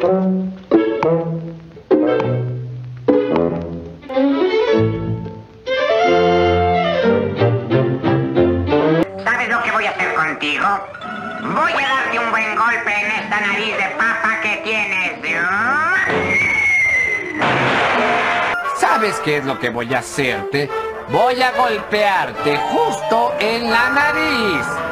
¿Sabes lo que voy a hacer contigo? Voy a darte un buen golpe en esta nariz de papa que tienes. ¿eh? ¿Sabes qué es lo que voy a hacerte? Voy a golpearte justo en la nariz.